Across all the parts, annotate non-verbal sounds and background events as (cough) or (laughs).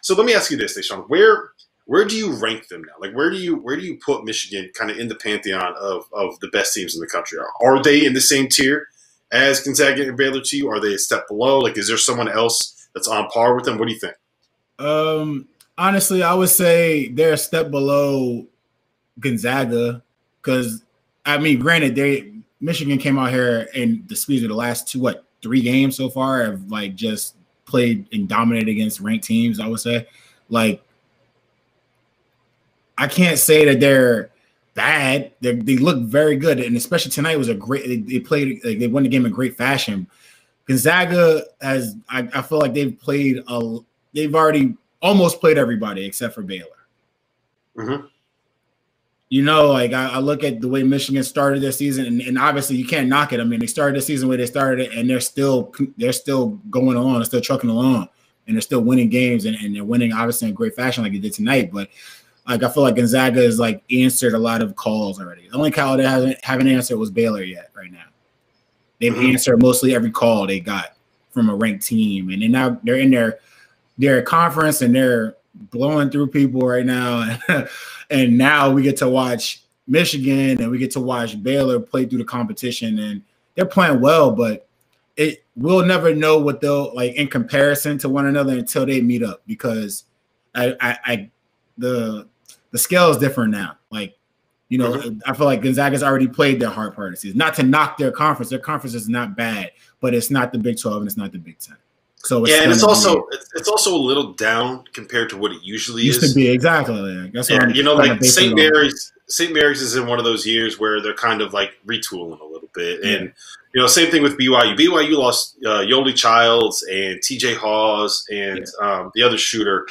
so. Let me ask you this, Da'Sean. Where where do you rank them now? Like where do you where do you put Michigan kind of in the pantheon of of the best teams in the country? Are, are they in the same tier as Gonzaga and Baylor to you? Are they a step below? Like is there someone else that's on par with them? What do you think? Um, honestly, I would say they're a step below Gonzaga because I mean, granted, they Michigan came out here and the squeeze of the last two what three games so far have like just played and dominated against ranked teams. I would say, like, I can't say that they're bad. They're, they look very good, and especially tonight was a great. They, they played, they won the game in great fashion. Gonzaga has, I, I feel like they've played a, they've already almost played everybody except for Baylor. Mm-hmm. You know, like I, I, look at the way Michigan started their season, and, and, obviously you can't knock it. I mean, they started the season where they started it, and they're still they're still going along, they're still trucking along, and they're still winning games, and, and they're winning obviously in great fashion like they did tonight. But like I feel like Gonzaga has like answered a lot of calls already. The only call they haven't haven't answered was Baylor yet. Right now, they've mm-hmm. answered mostly every call they got from a ranked team, and then now they're in their their conference and they're blowing through people right now. (laughs) and now we get to watch Michigan and we get to watch Baylor play through the competition, and they're playing well, but it we'll never know what they'll like in comparison to one another until they meet up because I I, I the the scale is different now. Like you know, mm-hmm. I feel like Gonzaga's already played their hard part of the season. Not to knock their conference, their conference is not bad, but it's not the Big Twelve and it's not the Big Ten. So yeah, and it's also it's, it's, also a little down compared to what it usually used is. to be exactly. That's yeah, you know, like St. Mary's. St. Mary's is in one of those years where they're kind of like retooling a little bit, yeah. and you know, same thing with BYU. BYU lost uh, Yoeli Childs and T.J. Haws and yeah. um, the other shooter.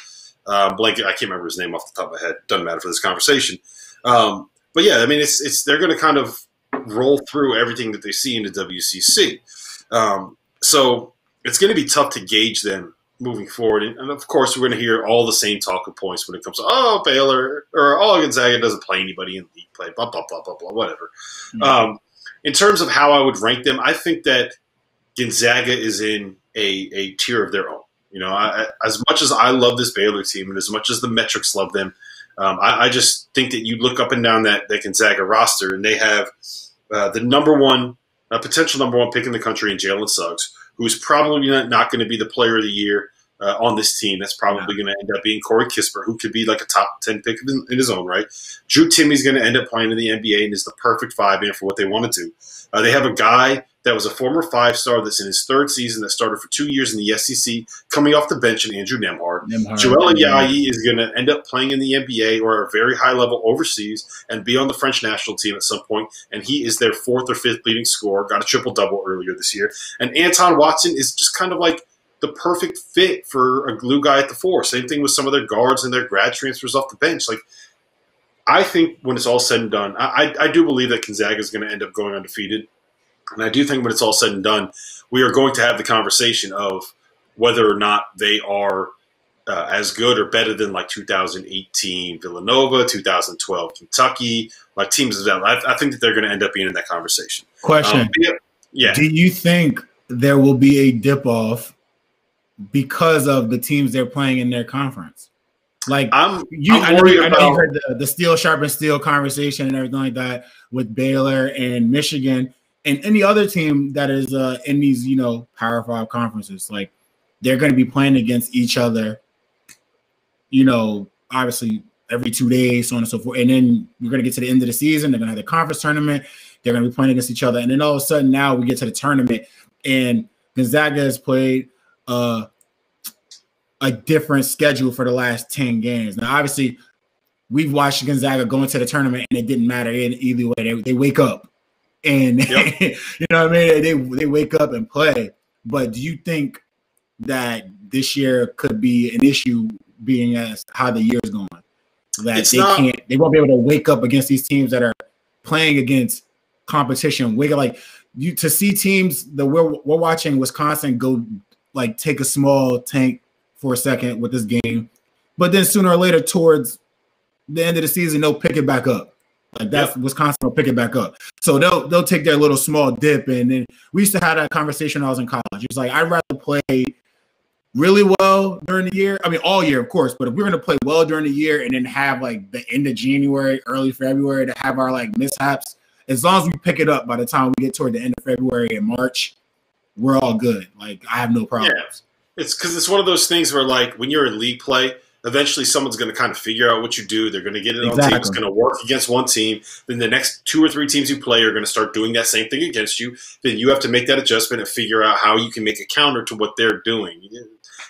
Um, blank, I can't remember his name off the top of my head. Doesn't matter for this conversation. Um, but yeah, I mean, it's it's they're going to kind of roll through everything that they see in the WCC. Um, so it's going to be tough to gauge them moving forward. And, of course, we're going to hear all the same talking points when it comes to, oh, Baylor or oh, Gonzaga doesn't play anybody in league play, blah, blah, blah, blah, blah, whatever. Mm-hmm. Um, in terms of how I would rank them, I think that Gonzaga is in a, a tier of their own. You know, I, as much as I love this Baylor team and as much as the metrics love them, um, I, I, just think that you look up and down that, that Gonzaga roster and they have uh, the number one, uh, potential number one pick in the country in Jalen Suggs who's probably not, not going to be the player of the year uh, on this team. That's probably yeah. going to end up being Corey Kispert, who could be like a top 10 pick in, in his own right. Drew Timme's going to end up playing in the NBA and is the perfect five man for what they want to do. Uh, they have a guy that was a former five star that's in his third season that started for two years in the SEC, coming off the bench, and Andrew Joel Ayayi is going to end up playing in the NBA or a very high level overseas and be on the French national team at some point, and he is their fourth or fifth leading scorer, got a triple double earlier this year. And Anton Watson is just kind of like the perfect fit for a glue guy at the four. Same thing with some of their guards and their grad transfers off the bench. Like, I think when it's all said and done, I, I do believe that Gonzaga is going to end up going undefeated. And I do think when it's all said and done, we are going to have the conversation of whether or not they are uh, as good or better than like 2018 Villanova, 2012 Kentucky, like teams of that. I, I think that they're going to end up being in that conversation. Question: um, yeah, yeah. Do you think there will be a dip off because of the teams they're playing in their conference? Like I'm, you, I'm I, know, I know you heard the, the steel sharpen steel conversation and everything like that with Baylor and Michigan and any other team that is uh, in these, you know, Power Five conferences, like they're going to be playing against each other. You know, obviously every two days, so on and so forth. And then we're going to get to the end of the season. They're going to have the conference tournament. They're going to be playing against each other. And then all of a sudden, now we get to the tournament, and Gonzaga has played uh, a different schedule for the last 10 games. Now, obviously, we've watched Gonzaga go into the tournament, and it didn't matter in either way. They, they wake up and (laughs) yep. you know what I mean. They they wake up and play. But do you think that this year could be an issue, being asked how the year's going? That it's they not, can't, they won't be able to wake up against these teams that are playing against competition. Wake up like you to see teams that we're we're watching Wisconsin go like take a small tank for a second with this game, but then sooner or later towards the end of the season they'll pick it back up. Like that's yep. Wisconsin will pick it back up. So they'll they'll take their little small dip, and then we used to have that conversation when I was in college. It's like I'd rather play really well during the year, I mean all year, of course, but if we're gonna play well during the year and then have like the end of January, early February to have our like mishaps, as long as we pick it up by the time we get toward the end of February and March, we're all good. Like I have no problems. Yeah. It's because it's one of those things where like when you're in league play, eventually someone's going to kind of figure out what you do. They're going to get it exactly. on team. It's going to work against one team. Then the next two or three teams you play are going to start doing that same thing against you. Then you have to make that adjustment and figure out how you can make a counter to what they're doing.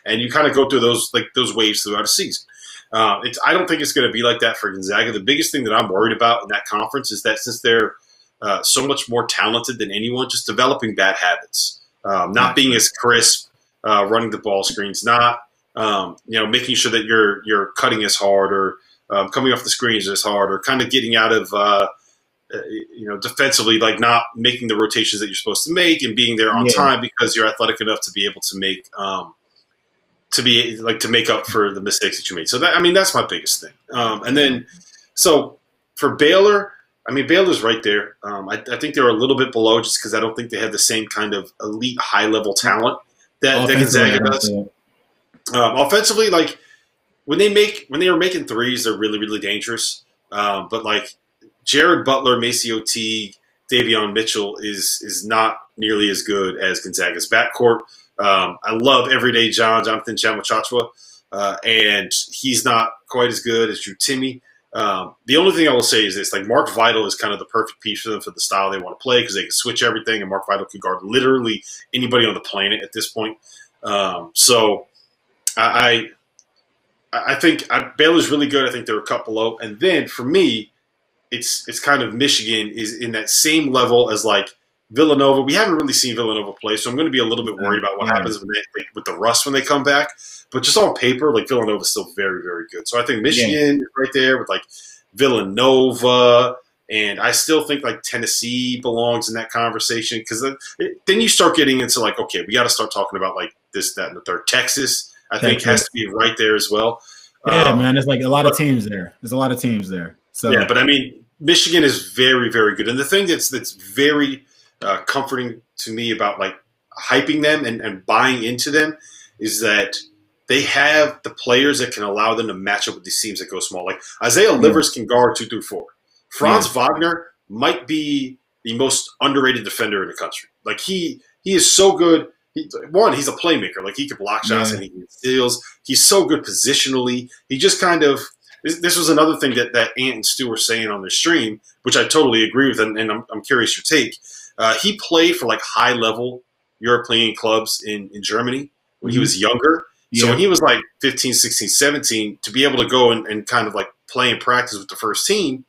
And you kind of go through those like those waves throughout a season. Uh, it's, I don't think it's going to be like that for Gonzaga. The biggest thing that I'm worried about in that conference is that since they're uh, so much more talented than anyone, just developing bad habits, um, not being as crisp, uh, running the ball screens, not um, you know, making sure that you're you're cutting as hard or um, coming off the screens as hard or kind of getting out of uh, uh, you know defensively, like not making the rotations that you're supposed to make and being there on yeah. time because you're athletic enough to be able to make um, to be like to make up for the mistakes that you made. So that I mean that's my biggest thing. Um, and then so for Baylor. I mean, Baylor's right there. Um, I, I, think they're a little bit below just because I don't think they have the same kind of elite, high level talent that, that Gonzaga does. Um, offensively, like when they make when they are making threes, they're really really dangerous. Um, but like Jared Butler, MaCio Teague, Davion Mitchell is is not nearly as good as Gonzaga's backcourt. Um, I love everyday John Jonathan Tchamwa uh, and he's not quite as good as Drew Timme. Um, the only thing I will say is this: like Mark Vital is kind of the perfect piece for them for the style they want to play because they can switch everything, and Mark Vital can guard literally anybody on the planet at this point. Um, so I I think I, Baylor's really good. I think they're a cut below. And then for me, it's it's kind of Michigan is in that same level as like Villanova. We haven't really seen Villanova play, so I'm going to be a little bit worried about what yeah. happens they, with the rust when they come back. But just on paper, like Villanova is still very very good. So I think Michigan yeah. is right there with like Villanova. And I still think like Tennessee belongs in that conversation because then, then you start getting into like, okay, we got to start talking about like this, that, and the third. Texas, I think has to be right there as well. Yeah, um, man, there's like a lot of teams there. There's a lot of teams there. So yeah, but I mean, Michigan is very, very good, and the thing that's that's very uh, comforting to me about like hyping them and, and buying into them is that they have the players that can allow them to match up with these teams that go small. Like Isaiah yeah. Livers can guard two through four. Franz yeah. Wagner might be the most underrated defender in the country. Like he he is so good he, one, he's a playmaker. Like he can block shots yeah. and he steals. He's so good positionally. He just kind of this, this, was another thing that that Ant and Stu were saying on the stream, which I totally agree with, and, and I'm, I'm, curious your take. Uh, he played for like high level European clubs in, in Germany when mm-hmm. he was younger. Yeah. So when he was like 15, 16, 17, to be able to go and, and kind of like play and practice with the first team,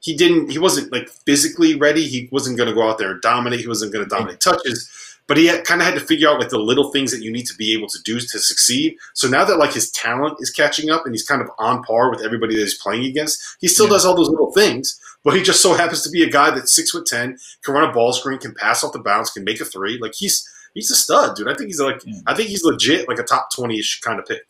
he didn't. He wasn't like physically ready. He wasn't going to go out there and dominate. He wasn't going to dominate touches but he kind of had to figure out like the little things that you need to be able to do to succeed. So now that like his talent is catching up and he's kind of on par with everybody that he's playing against, he still yeah. does all those little things. But he just so happens to be a guy that's six foot ten, can run a ball screen, can pass off the bounce, can make a three. Like he's he's a stud, dude. I think he's like yeah. I think he's legit like a top twenty ish kind of pick.